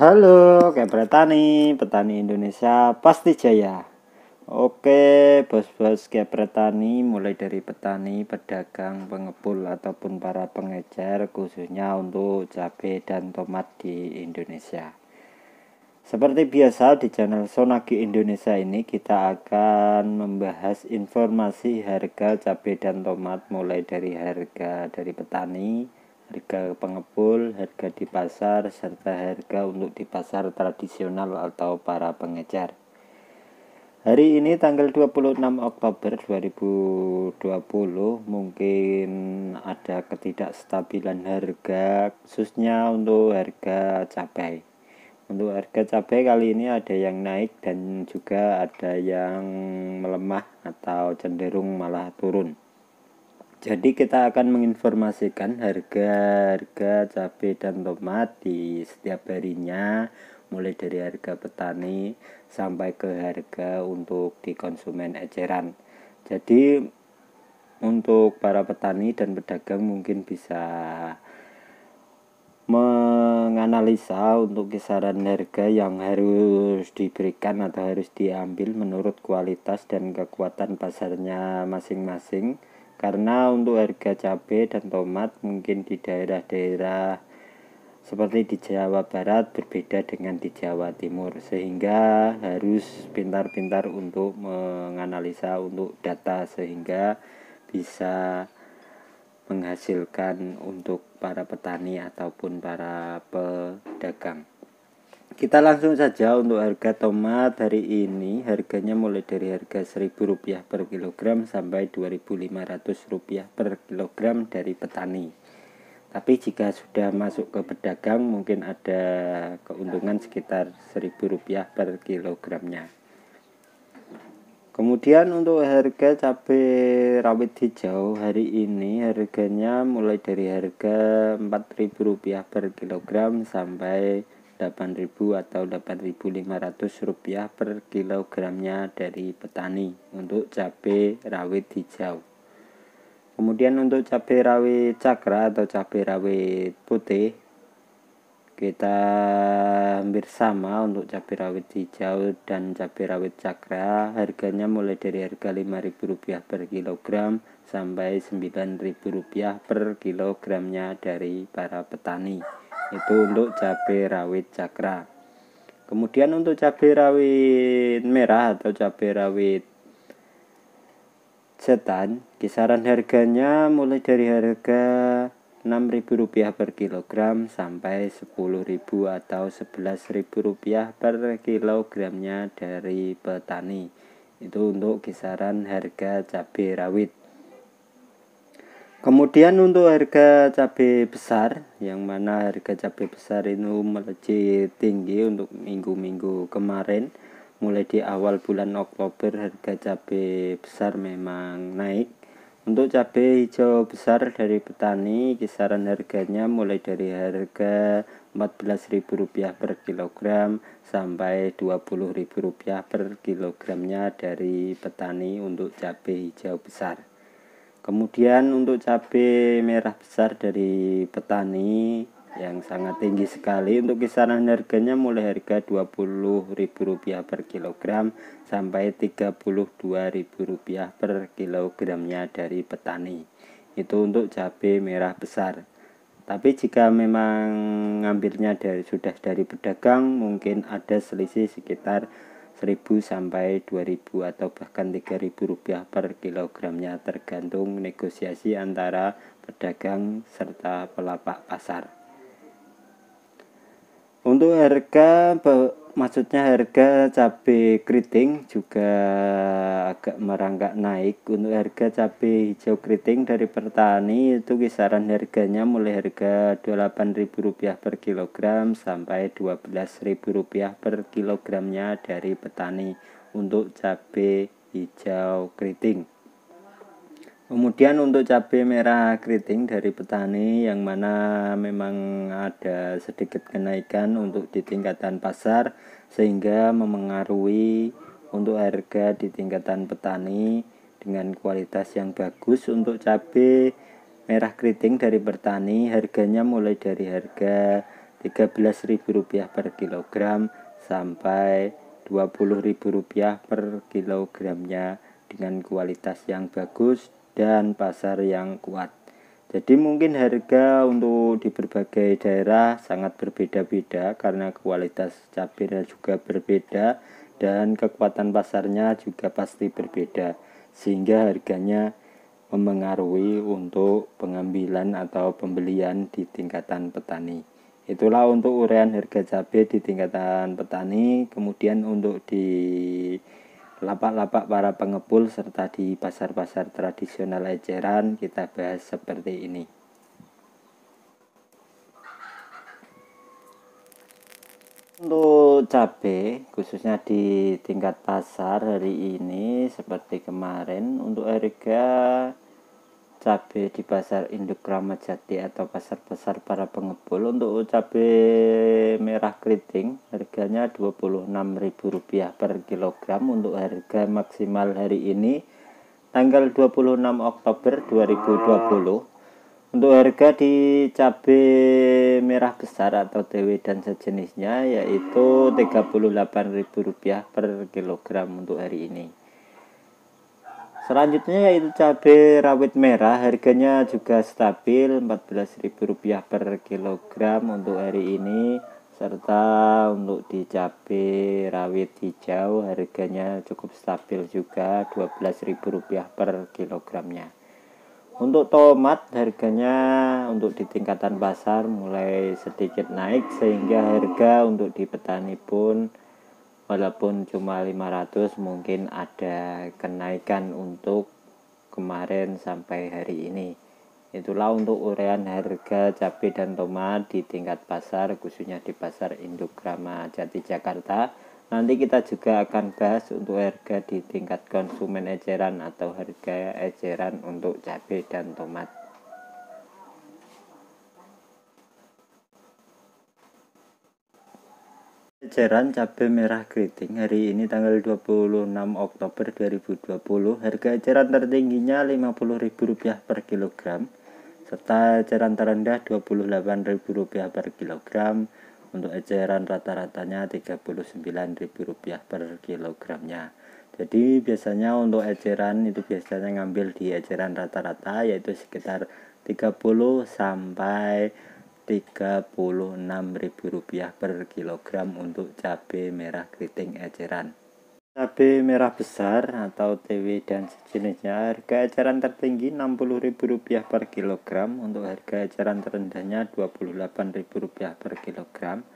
Halo, kayak petani, Indonesia pasti jaya. Oke, bos-bos kayak petani, mulai dari petani, pedagang, pengepul ataupun para pengecer, khususnya untuk cabai dan tomat di Indonesia. Seperti biasa di channel Sonagi Indonesia ini kita akan membahas informasi harga cabai dan tomat mulai dari harga dari petani, harga pengepul, harga di pasar, serta harga untuk di pasar tradisional atau para pengecer. Hari ini tanggal 26 Oktober 2020 mungkin ada ketidakstabilan harga khususnya untuk harga cabai. Untuk harga cabai kali ini ada yang naik dan juga ada yang melemah atau cenderung malah turun. Jadi kita akan menginformasikan harga-harga cabai dan tomat di setiap harinya mulai dari harga petani sampai ke harga untuk di konsumen eceran. Jadi untuk para petani dan pedagang mungkin bisa menganalisa untuk kisaran harga yang harus diberikan atau harus diambil menurut kualitas dan kekuatan pasarnya masing-masing karena untuk harga cabai dan tomat mungkin di daerah-daerah seperti di Jawa Barat berbeda dengan di Jawa Timur. Sehingga harus pintar-pintar untuk menganalisa untuk data sehingga bisa menghasilkan untuk para petani ataupun para pedagang kita langsung saja untuk harga tomat hari ini. Harganya mulai dari harga Rp1.000 per kilogram sampai Rp2.500 per kilogram dari petani. Tapi jika sudah masuk ke pedagang mungkin ada keuntungan sekitar Rp1.000 per kilogramnya. Kemudian untuk harga cabai rawit hijau hari ini harganya mulai dari harga Rp4.000 per kilogram sampai 8.000 atau 8.500 rupiah per kilogramnya dari petani untuk cabai rawit hijau. Kemudian untuk cabai rawit cakra atau cabai rawit putih kita hampir sama untuk cabai rawit hijau dan cabai rawit cakra. Harganya mulai dari harga Rp5.000 per kilogram sampai Rp9.000 per kilogramnya dari para petani itu untuk cabai rawit cakra. Kemudian untuk cabai rawit merah atau cabai rawit setan kisaran harganya mulai dari harga Rp6.000 per kilogram sampai Rp10.000 atau Rp11.000 per kilogramnya dari petani. Itu untuk kisaran harga cabai rawit Kemudian untuk harga cabai besar, yang mana harga cabai besar itu melejit tinggi untuk minggu-minggu kemarin, mulai di awal bulan Oktober harga cabai besar memang naik. Untuk cabai hijau besar dari petani, kisaran harganya mulai dari harga Rp14.000 per kilogram sampai Rp20.000 per kilogramnya dari petani untuk cabai hijau besar. Kemudian untuk cabai merah besar dari petani yang sangat tinggi sekali untuk kisaran harganya mulai harga Rp20.000 per kilogram sampai Rp32.000 per kilogramnya dari petani. Itu untuk cabai merah besar. Tapi jika memang ngambilnya dari sudah dari pedagang mungkin ada selisih sekitar 1000 sampai 2000 atau bahkan 3000 rupiah per kilogramnya tergantung negosiasi antara pedagang serta pelapak pasar untuk harga maksudnya harga cabai keriting juga agak merangkak naik. Untuk harga cabai hijau keriting dari petani itu kisaran harganya mulai harga Rp28.000 per kilogram sampai Rp12.000 per kilogramnya dari petani untuk cabai hijau keriting Kemudian untuk cabai merah keriting dari petani yang mana memang ada sedikit kenaikan untuk di tingkatan pasar sehingga memengaruhi untuk harga di tingkatan petani dengan kualitas yang bagus untuk cabai merah keriting dari petani. Harganya mulai dari harga Rp13.000 per kilogram sampai Rp20.000 per kilogramnya dengan kualitas yang bagus dan pasar yang kuat. Jadi mungkin harga untuk di berbagai daerah sangat berbeda-beda karena kualitas cabai juga berbeda dan kekuatan pasarnya juga pasti berbeda sehingga harganya memengaruhi untuk pengambilan atau pembelian di tingkatan petani. Itulah untuk uraian harga cabai di tingkatan petani, kemudian untuk di lapak-lapak para pengepul serta di pasar-pasar tradisional eceran kita bahas seperti ini. Untuk cabai khususnya di tingkat pasar hari ini seperti kemarin untuk harga cabai di pasar induk Jati atau pasar-pasar para pengepul. Untuk cabai merah keriting harganya Rp26.000 per kilogram. Untuk harga maksimal hari ini tanggal 26 Oktober 2020 untuk harga di cabai merah besar atau TW dan sejenisnya yaitu Rp38.000 per kilogram untuk hari ini Selanjutnya yaitu cabai rawit merah harganya juga stabil Rp14.000 per kilogram untuk hari ini serta untuk di cabai rawit hijau harganya cukup stabil juga Rp12.000 per kilogramnya. Untuk tomat harganya untuk di tingkatan pasar mulai sedikit naik sehingga harga untuk di petani pun walaupun cuma 500 mungkin ada kenaikan untuk kemarin sampai hari ini. Itulah untuk uraian harga cabai dan tomat di tingkat pasar khususnya di pasar induk Krama Jati Jakarta. Nanti kita juga akan bahas untuk harga di tingkat konsumen eceran atau harga eceran untuk cabai dan tomat Eceran cabai merah keriting hari ini tanggal 26 Oktober 2020 harga eceran tertingginya Rp50.000 per kilogram serta eceran terendah Rp28.000 per kilogram untuk eceran rata-ratanya Rp39.000 per kilogramnya. Jadi biasanya untuk eceran itu biasanya ngambil di eceran rata-rata yaitu sekitar 30 sampai Rp36.000 per kilogram untuk cabai merah keriting eceran. Cabai merah besar atau TW dan sejenisnya harga eceran tertinggi Rp60.000 per kilogram untuk harga eceran terendahnya Rp28.000 per kilogram.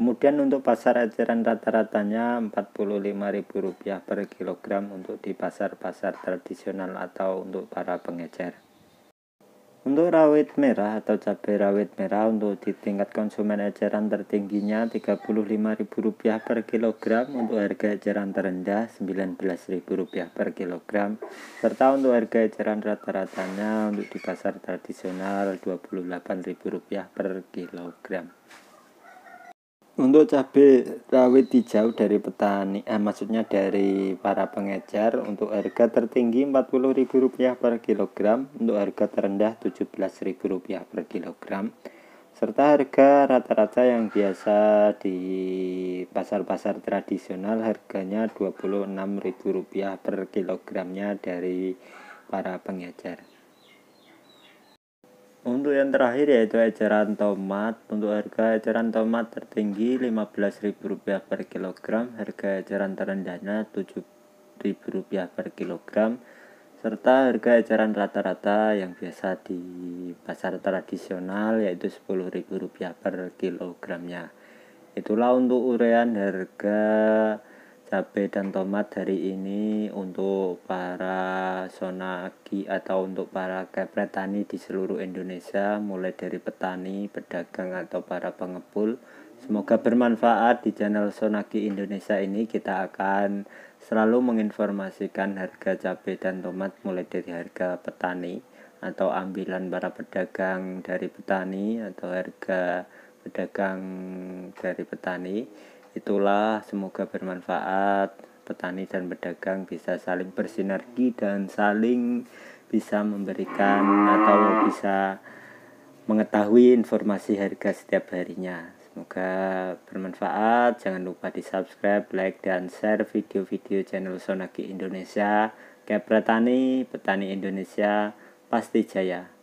Kemudian untuk pasar eceran rata-ratanya Rp45.000 per kilogram untuk di pasar-pasar tradisional atau untuk para pengecer. Untuk rawit merah atau cabai rawit merah untuk di tingkat konsumen eceran tertingginya Rp35.000 per kilogram untuk harga eceran terendah Rp19.000 per kilogram serta untuk harga eceran rata-ratanya untuk di pasar tradisional Rp28.000 per kilogram. Untuk cabai rawit hijau dari petani, eh, maksudnya dari para pengecer, untuk harga tertinggi Rp40.000 per kilogram, untuk harga terendah Rp17.000 per kilogram, serta harga rata-rata yang biasa di pasar-pasar tradisional harganya Rp26.000 per kilogramnya dari para pengecer. Untuk yang terakhir yaitu eceran tomat. Untuk harga eceran tomat tertinggi Rp15.000 per kilogram, harga eceran terendahnya Rp7.000 per kilogram, serta harga eceran rata-rata yang biasa di pasar tradisional yaitu Rp10.000 per kilogramnya. Itulah untuk urean harga cabai dan tomat hari ini untuk para sonaki atau untuk para petani di seluruh Indonesia mulai dari petani, pedagang atau para pengepul. Semoga bermanfaat di channel Sonaki Indonesia ini. Kita akan selalu menginformasikan harga cabai dan tomat mulai dari harga petani atau ambilan para pedagang dari petani atau harga pedagang dari petani Itulah semoga bermanfaat. Petani dan pedagang bisa saling bersinergi dan saling bisa memberikan atau bisa mengetahui informasi harga setiap harinya. Semoga bermanfaat. Jangan lupa di subscribe, like, dan share video-video channel Sonagi Indonesia. Kayak petani, petani Indonesia pasti jaya.